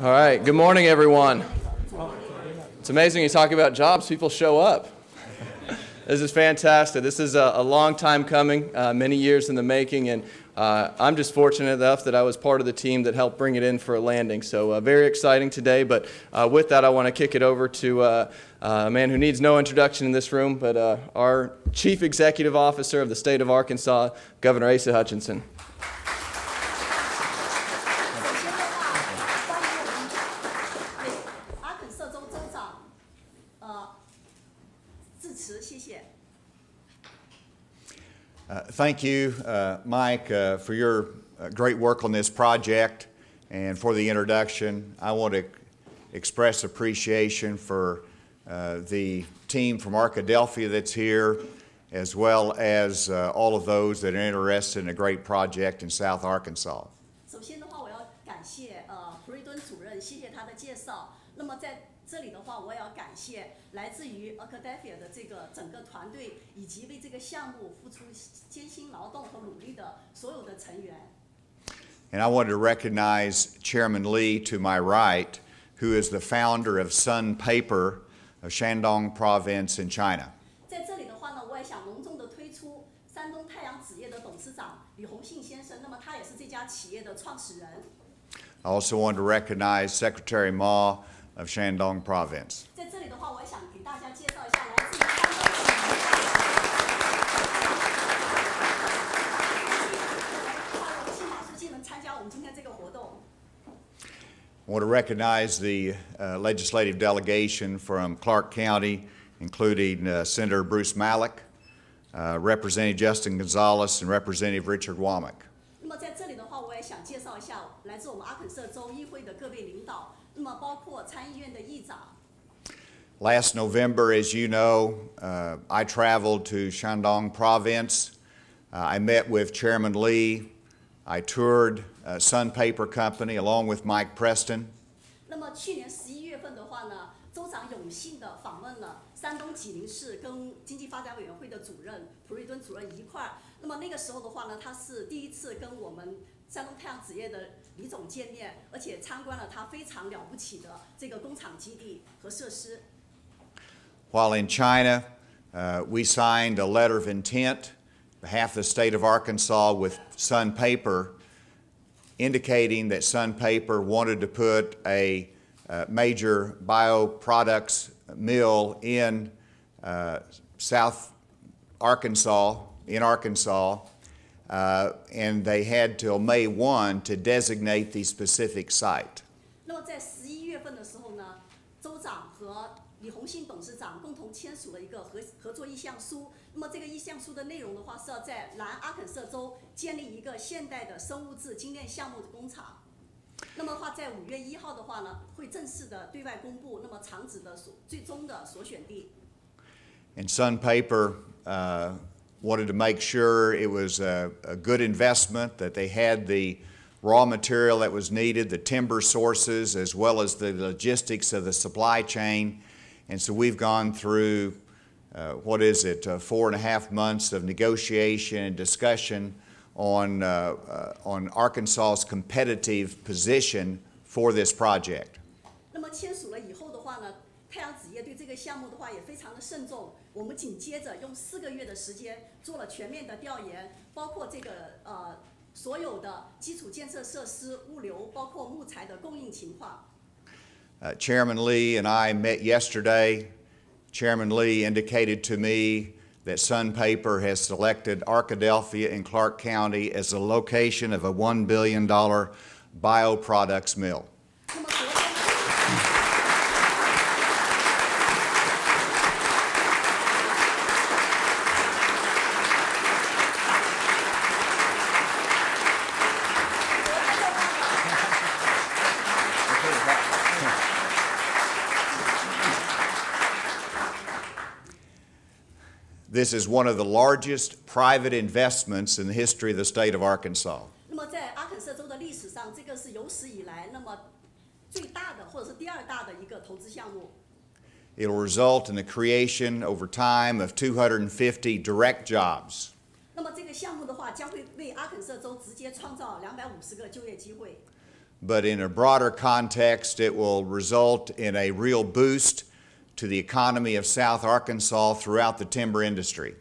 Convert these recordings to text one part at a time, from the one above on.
All right. Good morning, everyone. It's amazing you talk about jobs, people show up. This is fantastic. This is a, a long time coming, uh, many years in the making, and uh, I'm just fortunate enough that I was part of the team that helped bring it in for a landing. So, uh, very exciting today. But uh, with that, I want to kick it over to uh, uh, a man who needs no introduction in this room, but our Chief Executive Officer of the state of Arkansas, Governor Asa Hutchinson. Uh, thank you, uh, Mike, uh, for your uh, great work on this project and for the introduction. I want to express appreciation for uh, the team from Arkadelphia that's here, as well as uh, all of those that are interested in a great project in South Arkansas. 首先的话，我要感谢呃普瑞敦主任，谢谢他的介绍。那么在这里的话，我也要感谢 来自于 Arkadelphia 的这个整个团队以及为这个项目付出艰辛劳动和努力的所有的成员。And I wanted to recognize Chairman Li to my right, who is the founder of Sun Paper of Shandong Province in China. 在这里的话呢，我也想隆重的推出山东太阳纸业的董事长李洪信先生，那么他也是这家企业的创始人。I also wanted to recognize Secretary Ma of Shandong Province. 在 I want to recognize the uh, legislative delegation from Clark County, including uh, Senator Bruce Maloch, uh, Representative Justin Gonzales, and Representative Richard Womack. last November, as you know, uh, I traveled to Shandong Province. Uh, I met with Chairman Li. I toured uh, Sun Paper Company along with Mike Preston. 那么去年十一月份的话呢，州长有幸的访问了山东济宁市，跟经济发展委员会的主任普瑞敦主任一块儿。那么那个时候的话呢，他是第一次跟我们山东太阳纸业的李总见面，而且参观了他非常了不起的这个工厂基地和设施。While in China, uh, we signed a letter of intent behalf of the state of Arkansas with Sun Paper, indicating that Sun Paper wanted to put a uh, major bioproducts mill in uh, South Arkansas, in Arkansas, uh, and they had till May 1 to designate the specific site. 那么在十一月份的时候呢，州长和李洪信董事长共同签署了一个合合作意向书。 那么这个意向书的内容的话，是要在南阿肯色州建立一个现代的生物质精炼项目的工厂。那么话在五月一号的话呢，会正式的对外公布那么厂址的所最终的所选地。And Sun Paper. Uh, wanted to make sure it was a, a, good investment, that they had the raw material that was needed, the timber sources, as well as the logistics of the supply chain. And so we've gone through, uh, what is it, uh, four and a half months of negotiation and discussion on, uh, uh on Arkansas's competitive position for this project. chairman Li and I met yesterday Chairman Li indicated to me that Sun Paper has selected Arkadelphia in Clark County as the location of a $1 billion bioproducts mill. This is one of the largest private investments in the history of the state of Arkansas. 那么在阿肯色州的历史上，这个是有史以来那么最大的或者是第二大的一个投资项目。It will result in the creation over time of 250 direct jobs. 那么这个项目的话，将会为阿肯色州直接创造250个就业机会。 but in a broader context, it will result in a real boost to the economy of South Arkansas throughout the timber industry.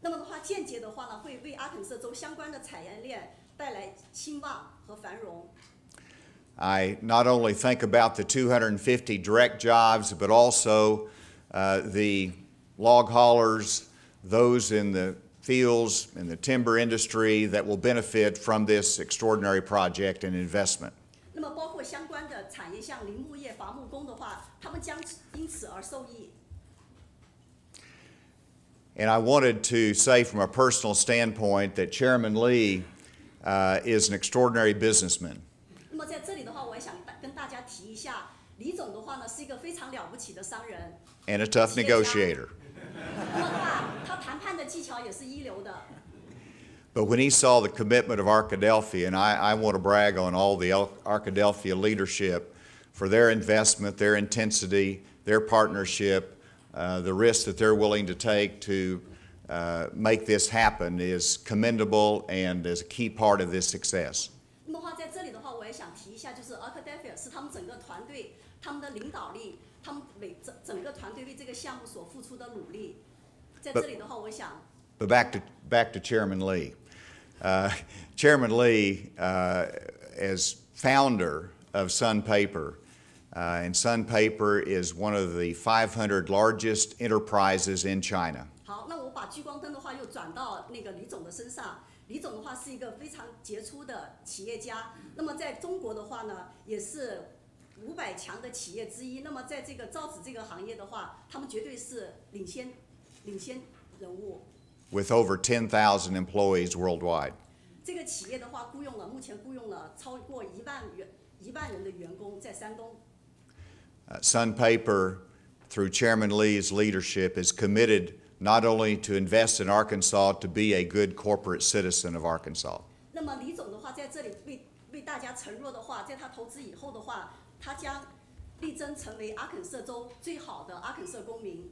那么的话，间接的话呢，会为阿肯色州相关的产业链带来兴旺和繁荣。 I not only think about the 250 direct jobs, but also uh, the log haulers, those in the fields, in the timber industry that will benefit from this extraordinary project and investment. 么包括相关的产业，像林木业、伐木工的话，他们将因此而受益。And I wanted to say from a personal standpoint that Chairman Li uh, is an extraordinary businessman. And a tough negotiator. But when he saw the commitment of Arkadelphia, and I, I want to brag on all the Arkadelphia leadership for their investment, their intensity, their partnership, uh, the risk that they're willing to take to uh, make this happen is commendable and is a key part of this success. 那么话，在这里的话，我也想提一下，就是 back to back to Chairman Li. Uh, Chairman Li, uh, as founder of Sun Paper, uh, and Sun Paper is one of the 500 largest enterprises in China. 好，那我把聚光灯的话又转到那个李总的身上。李总的话是一个非常杰出的企业家，那么在中国的话呢，也是五百强的企业之一。那么在这个造纸这个行业的话，他们绝对是领先领先人物。with over 10,000 employees worldwide. 这个企业的话，雇佣了目前雇佣了超过一万员一万人的员工在山东。Uh, Sun Paper, through Chairman Li's leadership, is committed not only to invest in Arkansas to be a good corporate citizen of Arkansas. 那么李总的话，在这里为为大家承诺的话，在他投资以后的话，他将力争成为阿肯色州最好的阿肯色公民。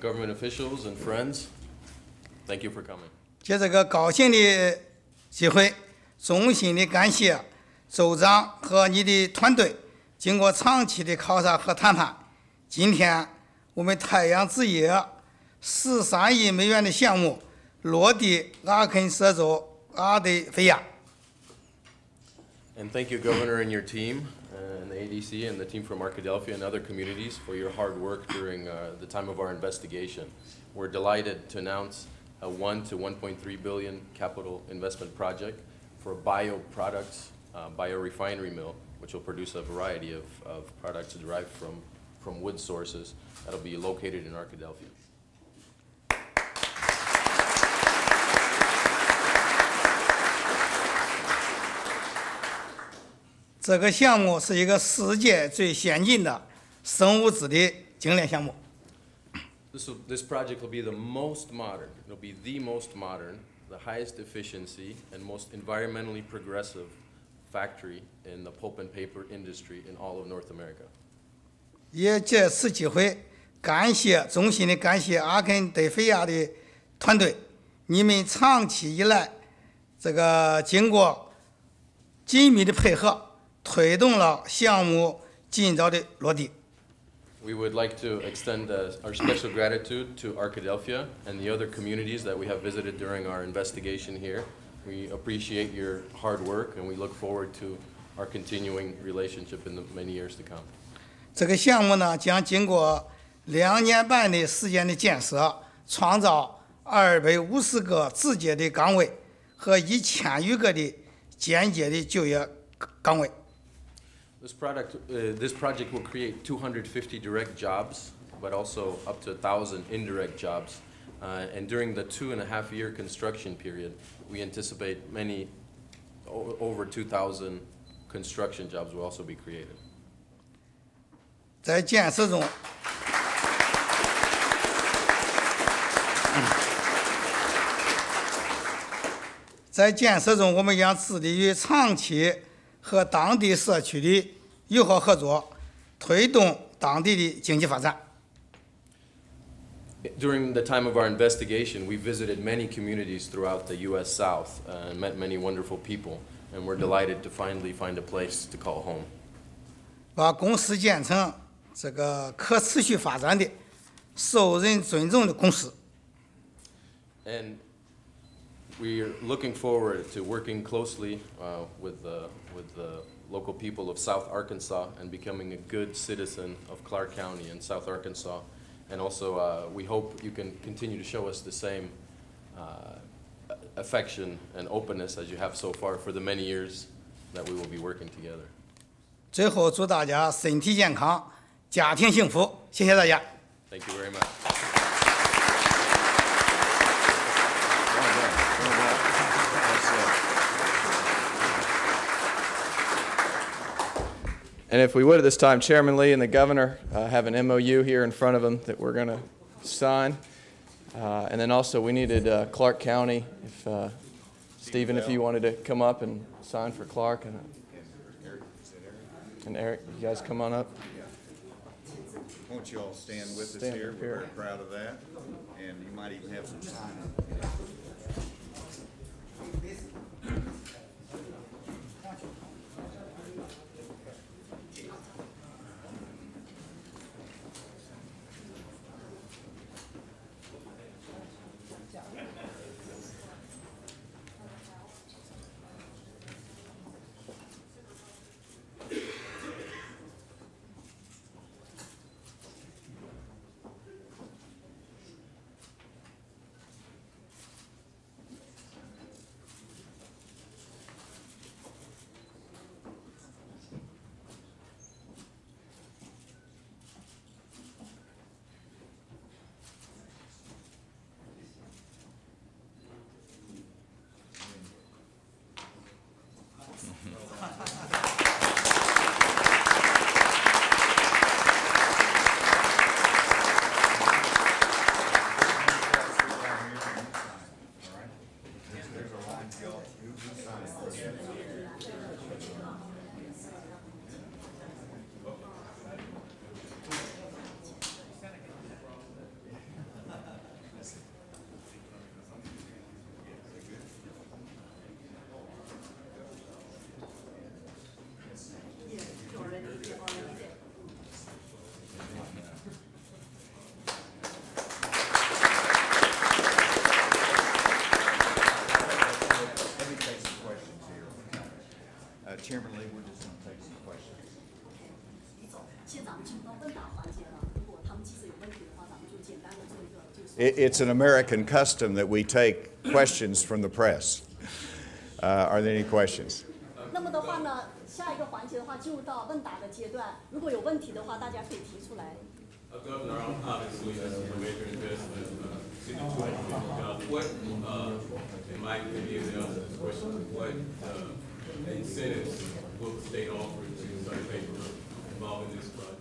government officials and friends, thank you for coming. 借这个高兴的机会，衷心的感谢州长和你的团队，经过长期的考察和谈判，今天我们太阳之夜十三亿美元的项目落地阿肯色州阿德菲亚。And thank you, Governor, and your team, uh, and the ADC, and the team from Arkadelphia and other communities for your hard work during uh, the time of our investigation. We're delighted to announce a 1 to 1.3 billion capital investment project for a bioproducts uh, biorefinery mill, which will produce a variety of, of products derived from, from wood sources that'll be located in Arkadelphia. 这个项目是一个世界最先进的生物质的精炼项目。This, will, this project will be the most modern, it'll be the most modern, the highest efficiency, and most environmentally progressive factory in the pulp and paper industry in all of North America. 也借此机会感谢衷心的感谢阿肯德菲亚的团队，你们长期以来这个经过紧密的配合，推动了项目尽早的落地。We would like to extend uh, our special gratitude to Arkadelphia and the other communities that we have visited during our investigation here. We appreciate your hard work and we look forward to our continuing relationship in the many years to come. 这个项目呢，将经过两年半的时间的建设，创造二百五十个直接的岗位和一千余个的间接的就业岗位。This product, uh, this project will create 250 direct jobs, but also up to 1,000 indirect jobs. Uh, and during the two and a half year construction period, we anticipate many, o- over 2,000 construction jobs will also be created. 在建设中，在建设中，我们将致力于长期 和当地社区的友好合作，推动当地的经济发展。 During the time of our investigation, we visited many communities throughout the U.S. South uh, and met many wonderful people, and we're delighted to finally find a place to call home. 把公司建成这个可持续发展的、受人尊重的公司。 And we're looking forward to working closely uh, with, the, with the local people of South Arkansas and becoming a good citizen of Clark County and South Arkansas. And also, uh, we hope you can continue to show us the same uh, affection and openness as you have so far for the many years that we will be working together. 最后，祝大家身体健康，家庭幸福。谢谢大家。 Thank you very much. And if we would at this time, Chairman Li and the governor uh, have an MOU here in front of them that we're going to sign. Uh, And then also, we needed uh, Clark County, if, uh, Stephen, if you wanted to come up and sign for Clark. And and Eric, you guys come on up. Yeah. Won't you all stand with us Stand here? We're very proud of that. And you might even have some sign. Let It's an American custom that we take questions from the press. Uh, are there any questions? 那么的话呢，下一个环节的话进入到问答的阶段，如果有问题的话，大家可以提出来。Uh, Governor, obviously, uh, a major investment uh, situation, what, uh, in my opinion, the question, what uh, incentives will the state offer to Sun Paper Paper involving this project?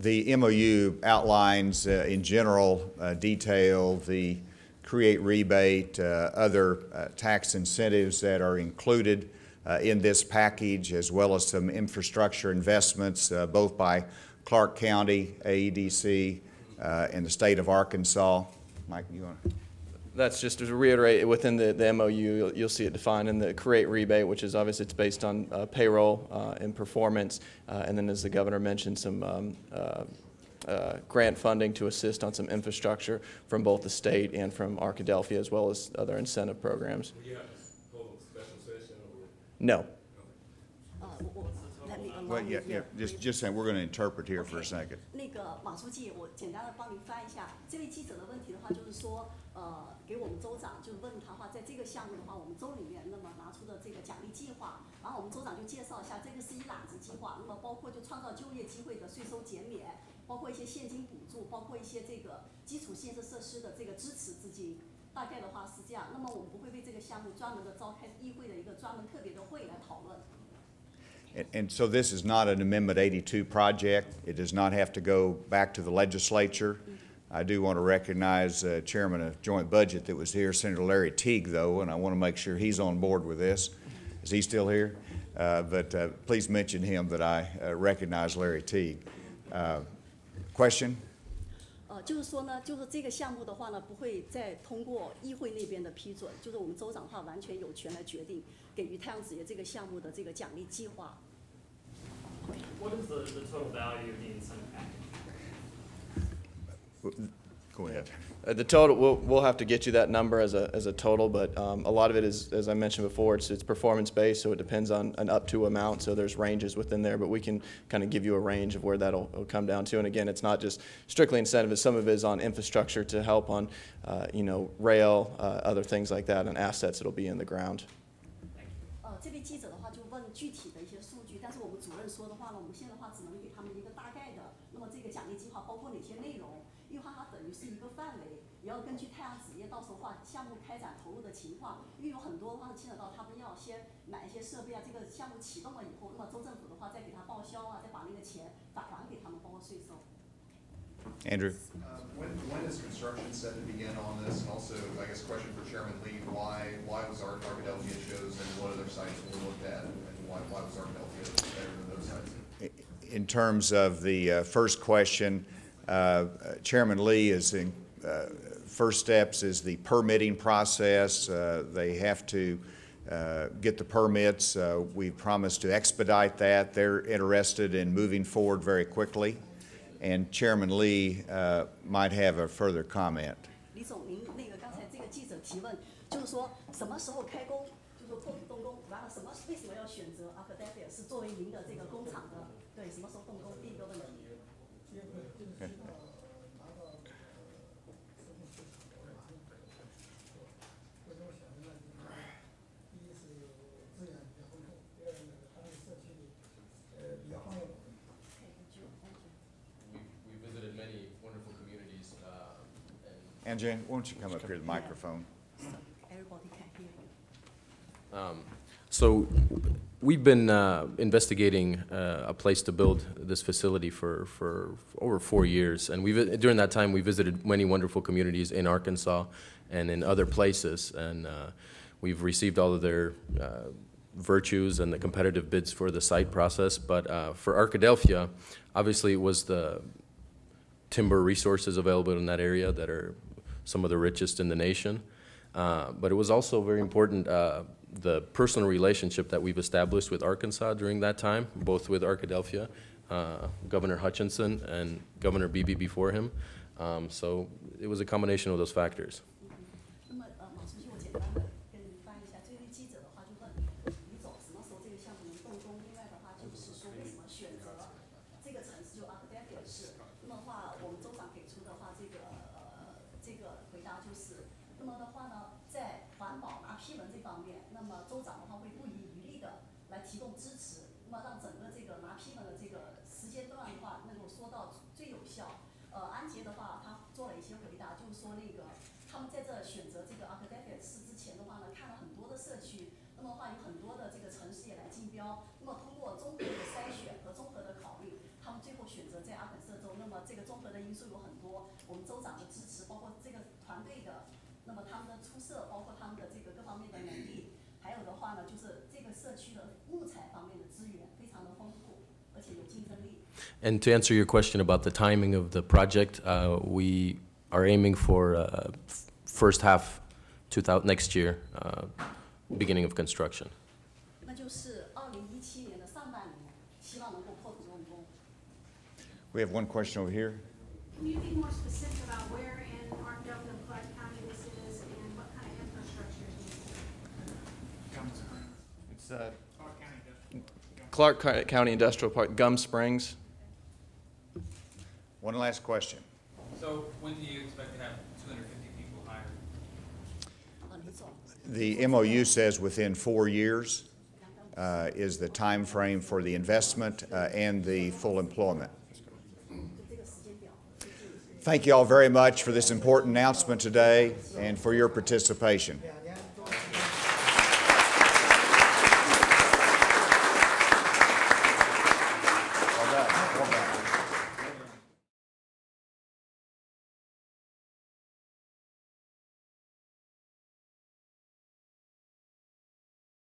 The MOU outlines uh, in general uh, detail the create rebate, uh, other uh, tax incentives that are included uh, in this package, as well as some infrastructure investments, both by Clark County, AEDC, and the state of Arkansas. Mike, you want to? That's just to reiterate, within the, the MOU, you'll, you'll see it defined in the create rebate, which is obviously it's based on uh, payroll uh, and performance. Uh, and then as the governor mentioned, some um, uh, uh, grant funding to assist on some infrastructure from both the state and from Arkadelphia, as well as other incentive programs. Will 我来那个 Well, 马 yeah, yeah, just, just saying, we're going to interpret here for a second. 那个马书记，我简单的帮您翻一下。这位记者的问题的话，就是说，呃，给我们州长就问他话，在这个项目的话，我们州里面那么拿出的这个奖励计划，然后我们州长就介绍一下，这个是一揽子计划，那么包括就创造就业机会的税收减免，包括一些现金补助，包括一些这个基础建设设施的这个支持资金。大概的话是这样，那么我们不会为这个项目专门的召开议会的一个专门特别的会来讨论。And- And so this is not an Amendment 82 project. It does not have to go back to the legislature. I do want to recognize uh, Chairman of Joint Budget that was here, Senator Larry Teague, though, and I want to make sure he's on board with this. Is he still here? Uh, But uh, please mention him that I uh, recognize Larry Teague. Uh, Question? 呃，就是说呢，就是这个项目的话呢，不会再通过议会那边的批准，就是我们州长的话完全有权来决定 给予太阳纸业这个项目的这个奖励计划。 What is the, the total value of the incentive package? Go ahead. Uh, The total, we'll, we'll have to get you that number as a, as a total, but um, a lot of it is, as I mentioned before, it's, it's performance-based, so it depends on an up-to amount, so there's ranges within there, but we can kind of give you a range of where that'll will come down to. And again, it's not just strictly incentive, some of it is on infrastructure to help on, uh, you know, rail, uh, other things like that, and assets that'll be in the ground. 这位记者的话就问具体的一些数据，但是我们主任说的话呢，我们现在的话只能给他们一个大概的。那么这个奖励计划包括哪些内容？因为它等于是一个范围，也要根据太阳纸业到时候话项目开展投入的情况，因为有很多的话牵扯到他们要先买一些设备啊，这个项目启动了以后，那么州政府的话再给他报销啊，再把那个钱返还给他们，包括税收。Andrew? Uh, When, when is construction set to begin on this? And also, I guess, question for Chairman Li, why, why was Ar- Arkadelphia chosen? and What other sites were looked at? And why, why was Arkadelphia better than those sites? In terms of the uh, first question, uh, Chairman Li is in, uh, first steps is the permitting process. Uh, They have to uh, get the permits. Uh, We've promised to expedite that. They're interested in moving forward very quickly and Chairman Li uh, might have a further comment. And Anjan, why don't you come up here to the microphone? Everybody can hear you. Um, So we've been uh, investigating uh, a place to build this facility for, for over four years. And we, during that time, we visited many wonderful communities in Arkansas and in other places. And uh, we've received all of their uh, virtues and the competitive bids for the site process. But uh, for Arkadelphia, obviously it was the timber resources available in that area that are some of the richest in the nation. Uh, but it was also very important uh, the personal relationship that we've established with Arkansas during that time, both with Arkadelphia, uh, Governor Hutchinson, and Governor Beebe before him. Um, so it was a combination of those factors. 是，那么的话呢，在环保拿批文这方面，那么州长的话会不遗余力的来提供支持，那么让整个这个拿批文的这个时间段的话能够说到最有效。呃，安杰的话，他做了一些回答，就是说那个他们在这选择这个阿克戴菲尔市之前的话呢，看了很多的社区，那么的话有很多的这个城市也来竞标，社区的木材方面的资源非常的丰富，而且有竞争力。 And to answer your question about the timing of the project, uh, we are aiming for uh, f- first half 2000, next year, uh, beginning of construction. 那就是二零一七年的上半年，希望能够破土动工。 We have one question over here. Can you be more specific It's uh, Clark County Industrial Park, Gum Springs. One last question. So when do you expect to have 250 people hired? The MOU says within four years uh, is the time frame for the investment uh, and the full employment. Thank you all very much for this important announcement today and for your participation.